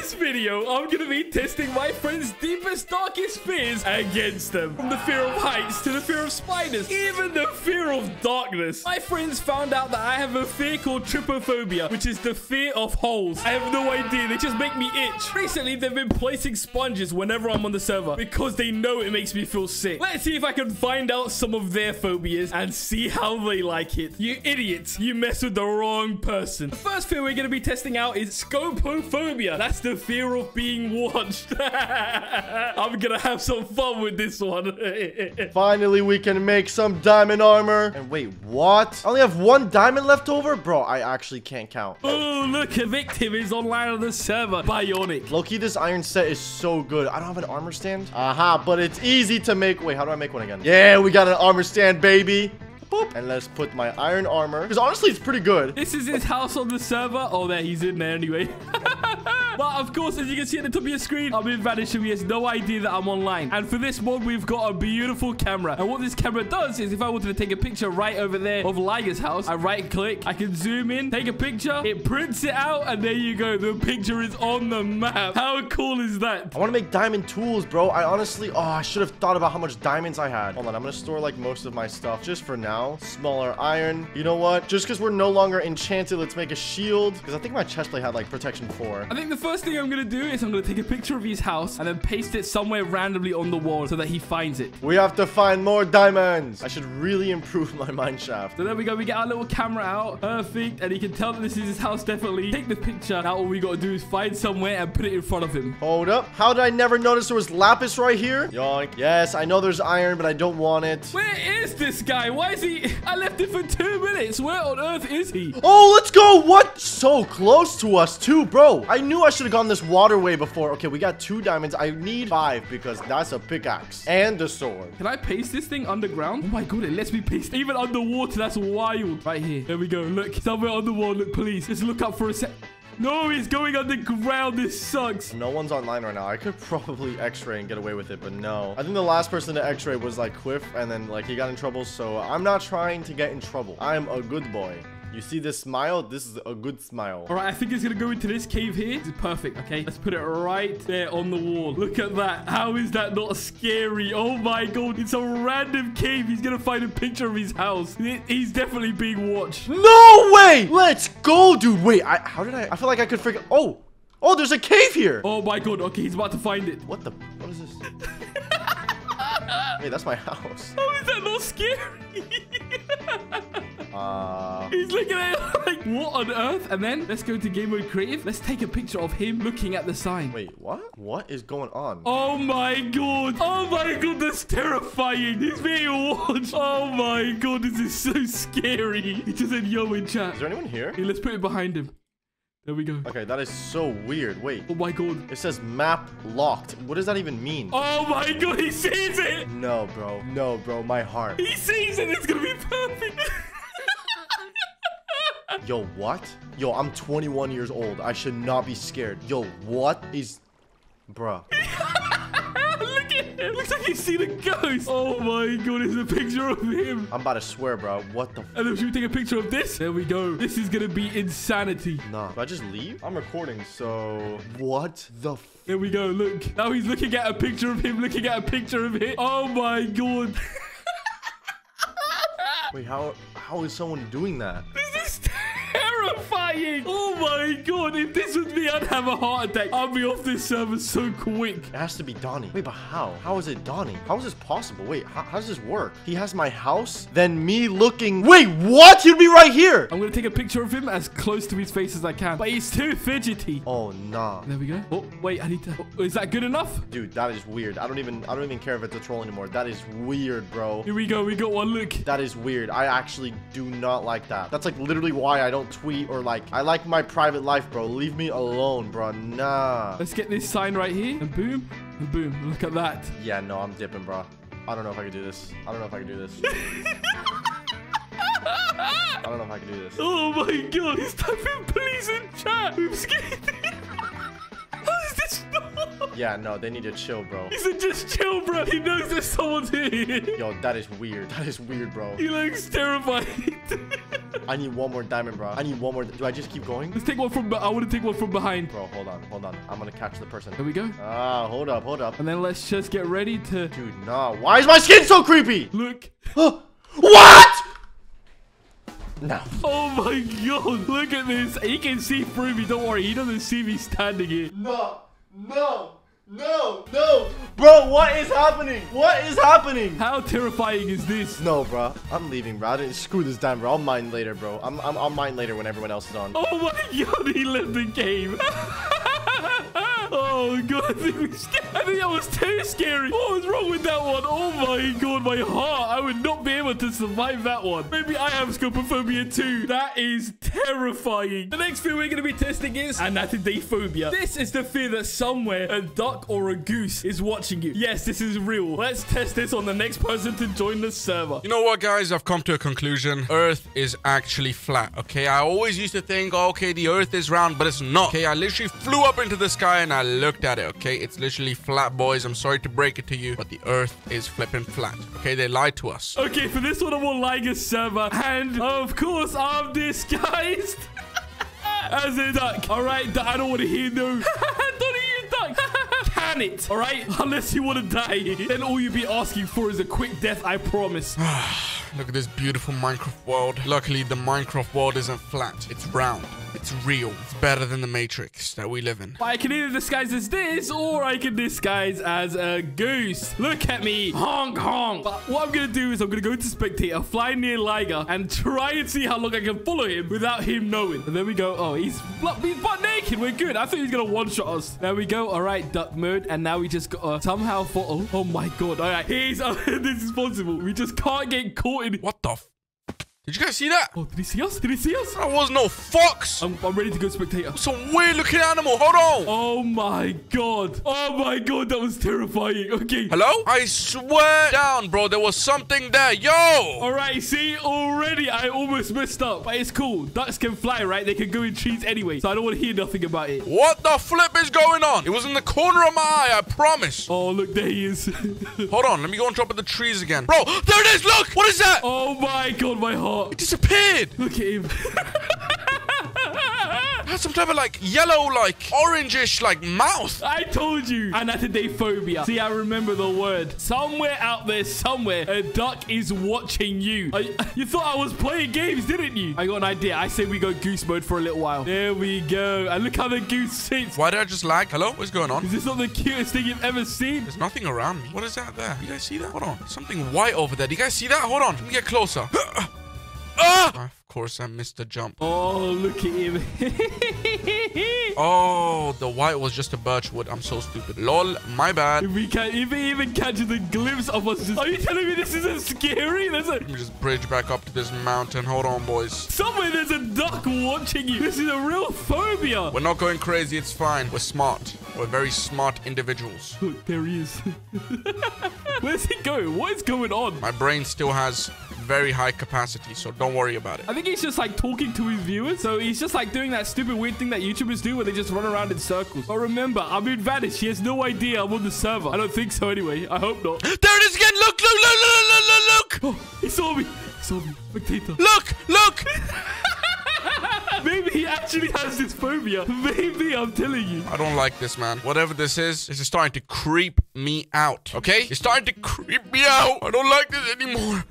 this video, I'm going to be testing my friend's deepest, darkest fears against them. From the fear of heights to the fear of spiders, even the fear of darkness. My friends found out that I have a fear called trypophobia, which is the fear of holes. I have no idea. They just make me itch. Recently, they've been placing sponges whenever I'm on the server because they know it makes me feel sick. Let's see if I can find out some of their phobias and see how they like it. You idiots, you mess with the wrong person. The first fear we're going to be testing out is scopophobia. That's the fear of being watched. I'm going to have some fun with this one. Finally, we can make some diamond armor. And wait, what? I only have one diamond left over? Bro, I actually can't count. oh, look, a victim is online on the server. Bionic. Loki, this iron set is so good. I don't have an armor stand. Aha, but it's easy to make. Wait, how do I make one again? Yeah, we got an armor stand, baby. Boop. And let's put my iron armor. Because honestly, it's pretty good. This is his house on the server. Oh, there, he's in there anyway. but of course, as you can see at the top of your screen, I'm in Vanishing. He has no idea that I'm online. And for this mod, we've got a beautiful camera. And what this camera does is if I wanted to take a picture right over there of Liger's house, I right click, I can zoom in, take a picture, it prints it out, and there you go. The picture is on the map. How cool is that? I want to make diamond tools, bro. I honestly, oh, I should have thought about how much diamonds I had. Hold on, I'm going to store like most of my stuff just for now. Smaller iron. You know what? Just because we're no longer enchanted, let's make a shield. Because I think my chestplate had like protection 4. I think the first thing I'm going to do is I'm going to take a picture of his house and then paste it somewhere randomly on the wall so that he finds it. We have to find more diamonds. I should really improve my mine shaft. So there we go. We get our little camera out. Perfect. And he can tell that this is his house, definitely. Take the picture. Now all we got to do is find somewhere and put it in front of him. Hold up. How did I never notice there was lapis right here? Yoink. Yes, I know there's iron, but I don't want it. Where is this guy? Why is he... I left it for two minutes. Where on earth is he? Oh, let's go. What? So close to us, too, bro. I knew I should have gone this waterway before. Okay, we got two diamonds. I need five because that's a pickaxe and a sword. Can I paste this thing underground? Oh my god, it lets me paste even underwater. That's wild. Right here. There we go. Look, somewhere on the wall. Look, please. Just look up for a sec. No, he's going underground. This sucks. No one's online right now. I could probably x-ray and get away with it, but no. I think the last person to x-ray was like Quiff, and then like he got in trouble, so I'm not trying to get in trouble. I am a good boy. You see this smile? This is a good smile. All right, I think he's going to go into this cave here. This is perfect, okay? Let's put it right there on the wall. Look at that. How is that not scary? Oh my god, it's a random cave. He's going to find a picture of his house. He's definitely being watched. No way! Let's go, dude. Wait, I, how did I? I feel like I could figure... Oh, oh, there's a cave here. Oh my god, okay, he's about to find it. What the? What is this? Hey, that's my house. How is that not scary? Uh, He's looking at it like, what on earth? And then let's go to Game Mode Creative. Let's take a picture of him looking at the sign. wait, what? What is going on? Oh my god. Oh my god, that's terrifying. He's being watched. Oh my god, this is so scary. He just said yo in chat. Is there anyone here? Okay, let's put it behind him. There we go. Okay, that is so weird. Wait, Oh my god. it says map locked. What does that even mean? Oh my god, he sees it. No, bro. No, bro. My heart. He sees it. It's gonna be perfect. Yo, what? Yo, I'm 21 years old. I should not be scared. Yo, what is... Bruh. Look at him. Looks like he's seen a ghost. Oh my god, it's a picture of him. I'm about to swear, bro. What the... And then should we take a picture of this? There we go. This is gonna be insanity. Nah. Do I just leave? I'm recording, so... What the... F There we go. Look. Now he's looking at a picture of him, looking at a picture of him. Oh my god. Wait, how... How is someone doing that? This is terrifying. Oh my god. If this was me, I'd have a heart attack. I'd be off this server so quick. It has to be Doni. Wait, but how? How is it Doni? How is this possible? Wait, how, how does this work? He has my house, then me looking... Wait, what? He'd be right here! I'm gonna take a picture of him as close to his face as I can. But he's too fidgety. Oh, nah. There we go. Oh, wait, I need to... Oh, is that good enough? Dude, that is weird. I don't even... I don't even care if it's a troll anymore. That is weird, bro. Here we go. We got one. Look. That is weird. I actually do not like that. That's like literally why I don't tweet or like... I like my private life, bro. Leave me alone, bro. Nah. Let's get this sign right here. And boom. And boom. Look at that. Yeah, no, I'm dipping, bro. I don't know if I can do this. I don't know if I can do this. I don't know if I can do this. Oh my god. He's typing please in chat. I'm scared. How is this? Yeah, no, they need to chill, bro. He said just chill, bro. He knows there's someone here. Yo, that is weird. That is weird, bro. He looks terrified. I need one more diamond, bro. I need one more. Do I just keep going? Let's take one from. I want to take one from behind. Bro, hold on, hold on. I'm gonna catch the person. There we go. Ah, hold up, hold up. And then let's just get ready to Dude, nah. Why is my skin so creepy? look. what? No. Oh my god, look at this. He can see through me. Don't worry, he doesn't see me standing here. No. No. No. No. Bro, what is happening? What is happening? How terrifying is this? No, bro. I'm leaving, bro. I didn't screw this down, bro. I'll mine later, bro. I'm, I'm, I'll mine later when everyone else is on. Oh my god, he left the game. oh Oh, god, I think, we I think that was too scary. What was wrong with that one? Oh my god, my heart. I would not be able to survive that one. Maybe I have scopophobia too. That is terrifying. The next fear we're going to be testing is anatidaphobia. This is the fear that somewhere a duck or a goose is watching you. Yes, this is real. Let's test this on the next person to join the server. You know what, guys? I've come to a conclusion. Earth is actually flat, okay? I always used to think, oh, okay, the Earth is round, but it's not, okay? I literally flew up into the sky and I looked at it, okay? It's literally flat, boys. I'm sorry to break it to you, but the Earth is flipping flat, okay? They lied to us. Okay, for this one, I'm on Liger's server. And, of course, I'm disguised as a duck. All right, I don't want to hear no. don't eat a duck. Can it, all right? Unless you want to die. Then all you'll be asking for is a quick death, I promise. Look at this beautiful Minecraft world. Luckily, the Minecraft world isn't flat. It's round. It's real. It's better than the Matrix that we live in. I can either disguise as this, or I can disguise as a goose. Look at me. Honk, honk. But what I'm going to do is I'm going to go to Spectator, fly near Liger, and try and see how long I can follow him without him knowing. And then we go, oh, he's, he's butt naked. We're good. I thought he was going to one-shot us. There we go. All right, duck mode. And now we just got to somehow follow. Oh, my God. All right, he's, uh, this is possible. We just can't get caught in... What the f- Did you guys see that? Oh, did he see us? Did he see us? That was no fox. I'm, I'm ready to go Spectator. Some weird looking animal. Hold on. Oh my god. Oh my god, that was terrifying. Okay. Hello? I swear down, bro. There was something there. Yo. All right, see, already I almost messed up, but it's cool. Ducks can fly, right? They can go in trees anyway, so I don't want to hear nothing about it. What the flip is going on? It was in the corner of my eye, I promise. Oh, look, there he is. Hold on, let me go on top of the trees again. Bro, there it is, look! What is that? oh my god, my heart. It disappeared! Look at him. It had some type of like yellow, like orangish, like mouth. I told you. Anatidaphobia. See, I remember the word. Somewhere out there, somewhere, a duck is watching you. I, you thought I was playing games, didn't you? I got an idea. I say we go goose mode for a little while. There we go. And look how the goose sits. Why did I just lag? Hello? What's going on? Is this not the cutest thing you've ever seen? There's nothing around me. What is that there? You guys see that? Hold on. Something white over there. Do you guys see that? Hold on. Let me get closer. ah! Of course, I missed the jump. Oh, look at him. Oh, the white was just a birch wood. I'm so stupid. Lol, my bad. we can't he even catch the glimpse of us just... Are you telling me this isn't scary? There's a... Let me just bridge back up to this mountain. Hold on, boys. Somewhere there's a duck watching you. This is a real phobia. We're not going crazy. It's fine. We're smart. We're very smart individuals. Look, there he is. Where's he going? What is going on? My brain still has very high capacity, so don't worry about it. I think he's just like talking to his viewers. So he's just like doing that stupid weird thing that YouTubers do where they just run around in circles. But remember, I'm in Vanish. He has no idea I'm on the server. I don't think so anyway. I hope not. There it is again. Look, look, look, look, look, look, look. Oh, he saw me. He saw me. Spectator. Look, look. Maybe he actually has this phobia. Maybe, I'm telling you. I don't like this, man. Whatever this is, this is starting to creep me out. Okay? It's starting to creep me out. I don't like this anymore.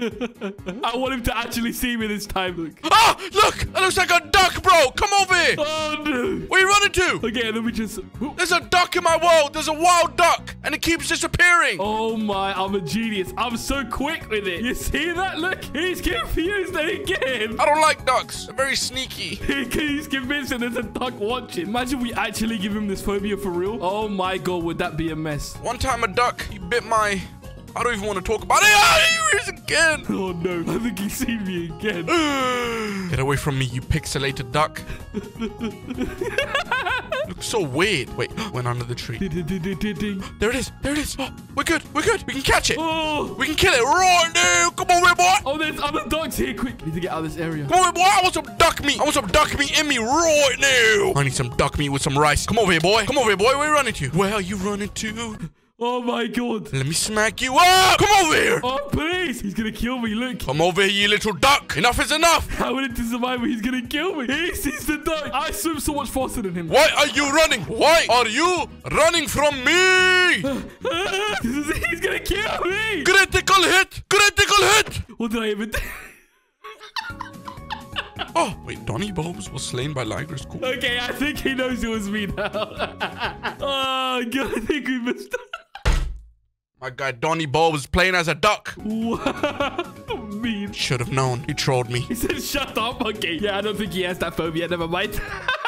I want him to actually see me this time. Look. Ah, look. That looks like a duck, bro. Come over here. Oh, no. Where are you running to? Okay, let me just... There's a duck in my world. There's a wild duck, and it keeps disappearing. Oh my, I'm a genius. I'm so quick with it. You see that? Look, he's confused again. I don't like ducks. They're very sneaky. he's convinced that there's a duck watching. Imagine we actually give him this phobia for real. Oh my god, would that be a mess? One time a duck, he bit my... I don't even want to talk about it. Ah, here he is again. Oh no, I think he's seen me again. Get away from me, you pixelated duck. Looks so weird. Wait, went under the tree. There it is. There it is. Oh, we're good. We're good. We can catch it. Oh, We can kill it right now. Come on, here, boy. oh, there's other dogs here. Quick, We need to get out of this area. Come on, here, boy. I want some duck meat. I want some duck meat in me right now. I need some duck meat with some rice. Come over here, boy. Come over here, boy. Where you running to? Where are you running to? Oh my god. Let me smack you up. Come over here. Oh, please. He's gonna kill me. Look. Come over here, you little duck. Enough is enough. How it to survive? He's gonna kill me. He sees the duck. I swim so much faster than him. Why are you running? Why are you running from me? this is, He's gonna kill me. Critical hit. Critical hit. What did I even do? Oh, wait. Doni Bobes was slain by Liger's cool. Okay, I think he knows it was me now. oh, God, I think we missed. My guy Doni Bobes was playing as a duck. wow, mean. Should have known. He trolled me. He said, shut up. Okay, yeah, I don't think he has that phobia. Never mind.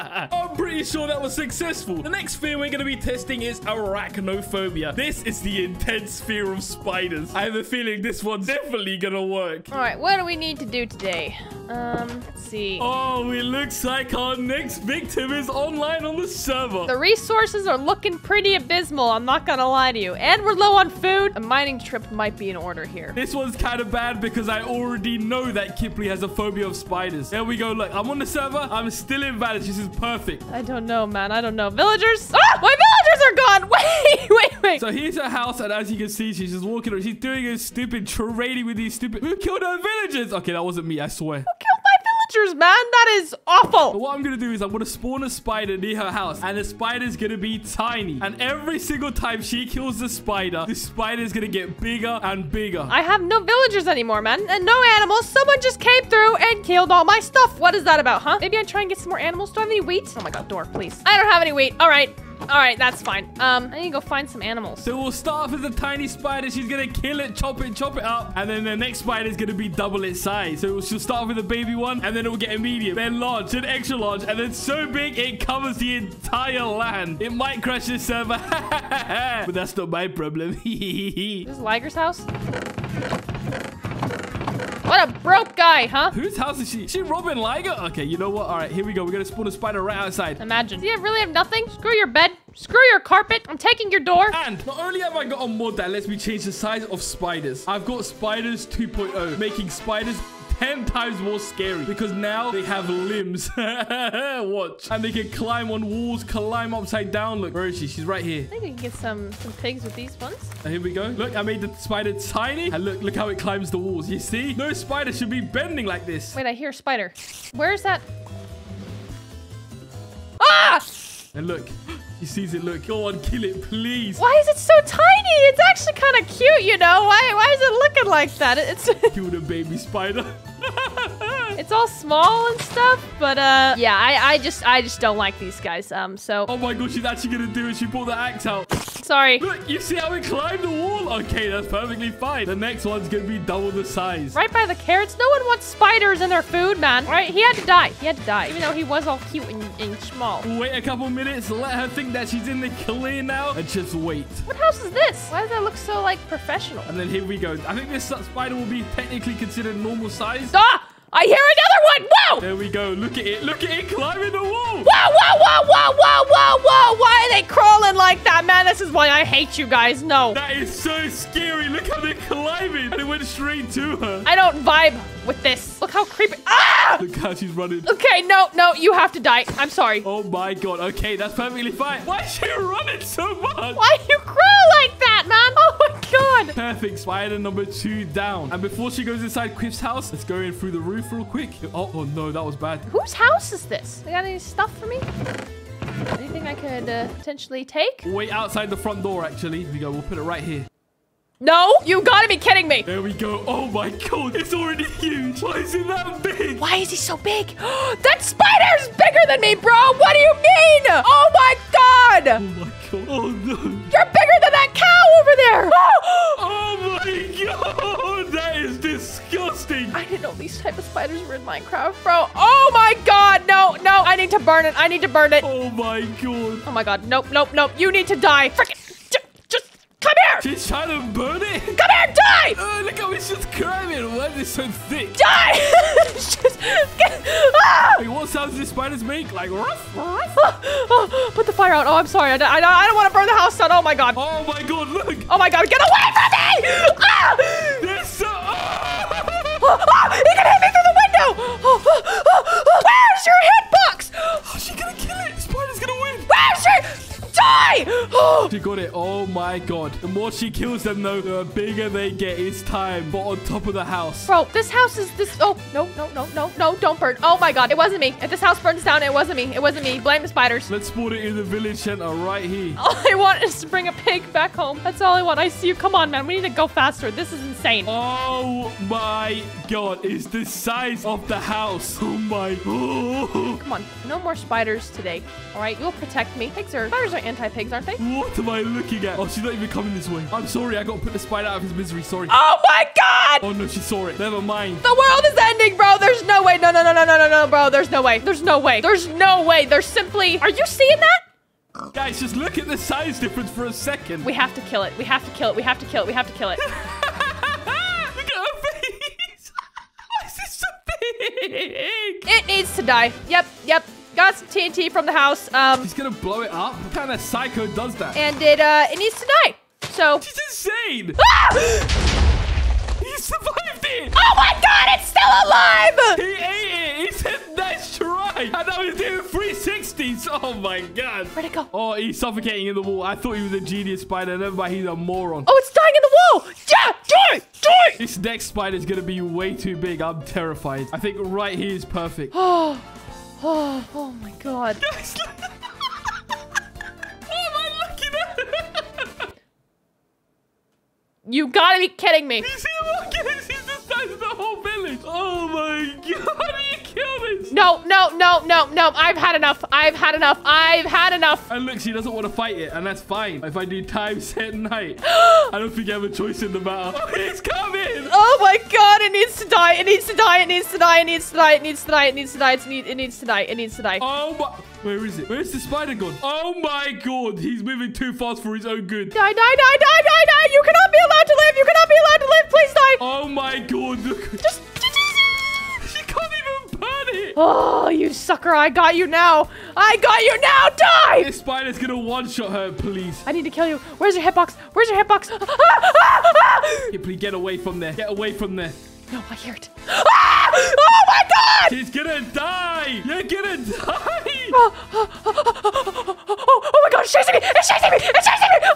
I'm pretty sure that was successful. The next fear we're going to be testing is arachnophobia. This is the intense fear of spiders. I have a feeling this one's definitely going to work. All right, what do we need to do today? Um, let's see. Oh, it looks like our next victim is online on the server. The resources are looking pretty abysmal, I'm not gonna lie to you. And we're low on food. A mining trip might be in order here. This one's kind of bad because I already know that Kipley has a phobia of spiders. There we go. Look, I'm on the server. I'm still invalid. This is perfect. I don't know, man. I don't know. Villagers? Ah! My villagers are gone! Wait, wait, wait. So here's her house, and as you can see, she's just walking around. She's doing a stupid trading with these stupid... Who killed her villagers? Okay, that wasn't me, I swear. Killed villagers, man. That is awful. But what I'm gonna do is I'm gonna spawn a spider near her house, and the spider's gonna be tiny. And every single time she kills the spider, the spider's gonna get bigger and bigger. I have no villagers anymore, man. And no animals. Someone just came through and killed all my stuff. What is that about, huh? Maybe I try and get some more animals. Do I have any wheat? Oh my god, door, please. I don't have any wheat. All right. All right, that's fine. Um, I need to go find some animals. So we'll start off with a tiny spider. She's gonna kill it, chop it, chop it up, and then the next spider is gonna be double its size. So she'll start off with a baby one, and then it will get a medium, then large, then extra large, and then so big it covers the entire land. It might crash this server, but that's not my problem. This is Liger's house? What a broke guy, huh? Whose house is she? She Robin Liger? Okay, you know what? All right, here we go. We're gonna spawn a spider right outside. Imagine. Do you really have nothing? Screw your bed. Screw your carpet. I'm taking your door. And not only have I got a mod that lets me change the size of spiders, I've got spiders 2.0, making spiders 10 times more scary because now they have limbs. Watch. And they can climb on walls, climb upside down. Look, where is she? She's right here. I think we can get some some pigs with these ones. And here we go. Look, I made the spider tiny. And look, look how it climbs the walls. You see? No spider should be bending like this. Wait, I hear a spider. Where's that? Ah! And look, she sees it. Look, go on, kill it, please. Why is it so tiny? It's actually kind of cute, you know? Why, why is it looking like that? It's Kill a baby spider. it's all small and stuff, but uh, yeah, I, I just I just don't like these guys. Um, so oh my god, she's actually gonna do it. She pulled the axe out. Sorry. Look, you see how we climbed the wall? Okay, that's perfectly fine. The next one's gonna be double the size. Right by the carrots. No one wants spiders in their food, man. Right? He had to die. He had to die, even though he was all cute and, and small. Wait a couple minutes, let her think that she's in the clear now, and just wait. What house is this? Why does that look so like professional? And then here we go. I think this spider will be technically considered normal size. Ah! I hear another one! Whoa! There we go. Look at it. Look at it climbing the wall. Whoa, whoa, whoa, whoa, whoa, whoa, whoa! Why are they crawling like that, man? This is why I hate you guys. No. That is so scary. Look how they're climbing. And it went straight to her. I don't vibe with this. Look how creepy. Ah! Look how she's running. Okay, no, no, you have to die. I'm sorry. Oh my god. Okay, that's perfectly fine. Why is she running so much? Why you crawl like that, man? Oh my god. Perfect. Spider number two down. And before she goes inside Quiff's house, let's go in through the roof real quick. Oh, oh no, that was bad. Whose house is this? They got any stuff for me? Anything I could uh, potentially take? Wait outside the front door, actually. Here we go. We'll put it right here. No, you gotta be kidding me. There we go. Oh my god. It's already huge. Why is it that big? Why is he so big? that spider's bigger than me, bro. What do you mean? Oh my god. Oh my god. Oh no. You're bigger than that cow over there. Oh my god. That is disgusting. I didn't know these type of spiders were in Minecraft, bro. Oh my god. No, no. I need to burn it. I need to burn it. Oh my god. Oh my god. Nope, nope, nope. You need to die. Frickin' come here. She's trying to burn it. Come here, die. Oh, look how it's just climbing. Why is it so thick? Die. just get, ah! Like, what sounds do spiders make? Like ruff, ruff. Oh, put the fire out. Oh, I'm sorry. I, I, I don't want to burn the house down. Oh my god. Oh my god, look. Oh my god. Get away from me. Ah! They're so... Oh! Oh, oh, he can hit me through the window! Oh, oh, oh, oh, where's your hitbox? Die! Oh, She got it. Oh my god. The more she kills them, though, the bigger they get. It's time. But on top of the house. Bro, this house is this. Oh, no, no, no, no, no, don't burn. Oh my god, it wasn't me. If this house burns down, it wasn't me. It wasn't me. Blame the spiders. Let's spawn it in the village center right here. All I want is to bring a pig back home. That's all I want. I see you. Come on, man. We need to go faster. This is insane. Oh my god. It's the size of the house. Oh my. Come on. No more spiders today. All right, you'll protect me. Pigs are spiders are anti-pigs, aren't they? What am I looking at? Oh, she's not even coming this way. I'm sorry. I got to put the spider out of his misery. Sorry. Oh my god! Oh no, she saw it. Never mind. The world is ending, bro. There's no way. No, no, no, no, no, no, no, bro. There's no way. There's no way. There's no way. There's simply. Are you seeing that? Guys, just look at the size difference for a second. We have to kill it. We have to kill it. We have to kill it. We have to kill it. look at her face. Why is it so big? It needs to die. Yep, yep. Got some TNT from the house. Um, He's gonna blow it up. What kind of psycho does that? and it uh, it needs to die. So. She's insane. Ah! He survived it. Oh my God! It's still alive. He ate it. He said, "Nice try." And now he's doing 360s. Oh my god. Where'd it go? Oh, he's suffocating in the wall. I thought he was a genius spider. Never mind, he's a moron. Oh, it's dying in the wall. Yeah, die, die. This next spider is gonna be way too big. I'm terrified. I think right here is perfect. Oh, oh, oh my God. Guys, what am I looking at? You gotta be kidding me. He's here walking. He's the size of the whole village. Oh my god. No, no, no, no, no. I've had enough. I've had enough. I've had enough. And look, she doesn't want to fight it, and that's fine. If I do time set night, I don't think I have a choice in the matter. Oh, he's coming! Oh my god, it needs to die. It needs to die. It needs to die. It needs to die. It needs to die. It needs to die. It needs it needs to die. It needs to die. Oh my... Where is it? Where's the spider gone? Oh my god, he's moving too fast for his own good. Die, die, die, die, die, die. You cannot be allowed to live. You cannot be allowed to live. Please die. Oh my god, look. Just Oh, you sucker. I got you now. I got you now. Die. This spider's gonna one-shot her, please. I need to kill you. Where's your hitbox? Where's your hitbox? Ah, ah, ah. Please get away from there. Get away from there. No, I hear it. Ah! Oh my god! She's gonna die. You're gonna die. Oh, oh, oh, oh, oh, oh my god, it's chasing me! It's chasing me! It's chasing me!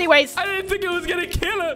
Anyways. I didn't think it was gonna kill her.